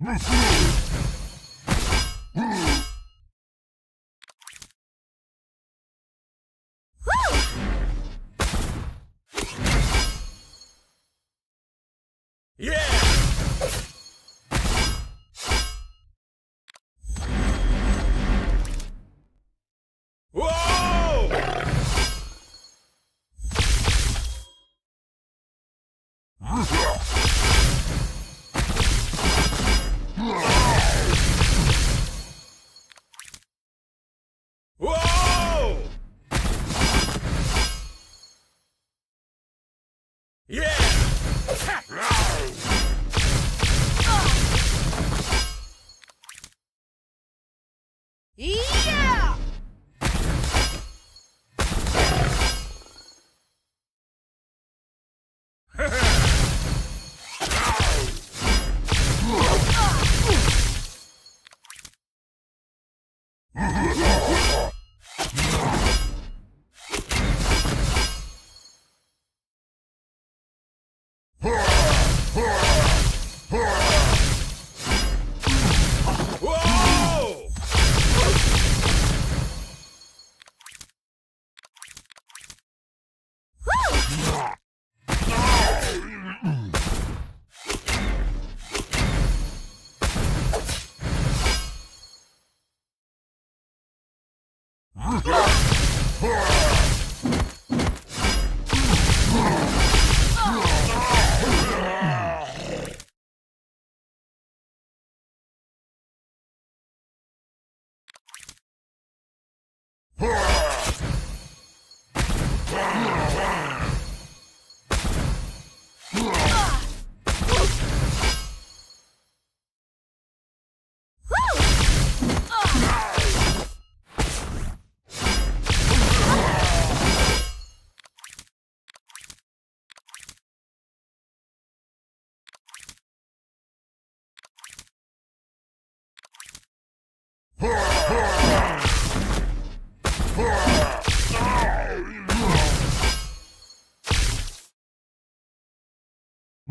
Yeah! Yeah.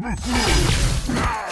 number three.